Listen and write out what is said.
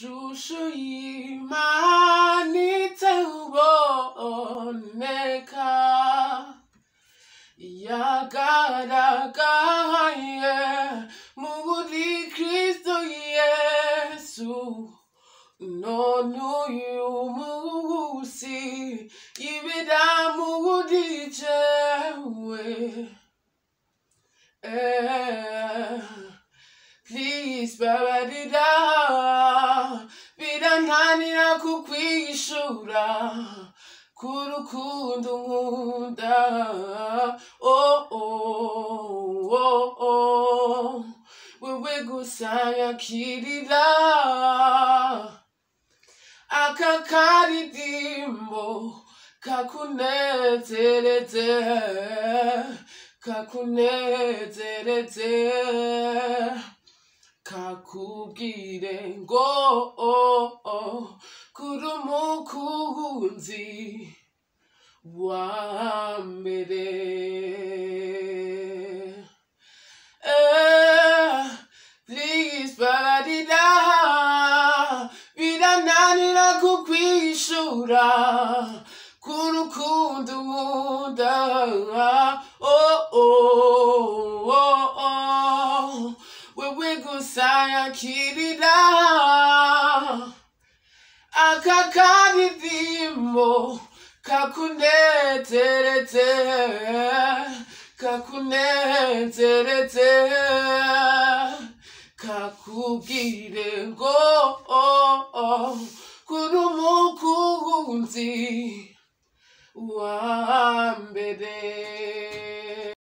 shusho y'imana itaboneka yagaragaye muri kristo yesu. None uyu munsi jewe. Eh. Please babarira birantanira kukwishura kurukundo nkunda? Oh, oh, oh, oh. wewe gusa yakirira. Aka karirimbo kakunezereze kakunezereze. Kakubwire ngo oh, oh, kuri umukunzi wa mbere. Eh, please barira birananira kukwishura kurukundo nkunda wewe gusa yakirira aka karirimbo kakunezereze kakunezereze kakubwire ngo kuri umukunzi wa mbere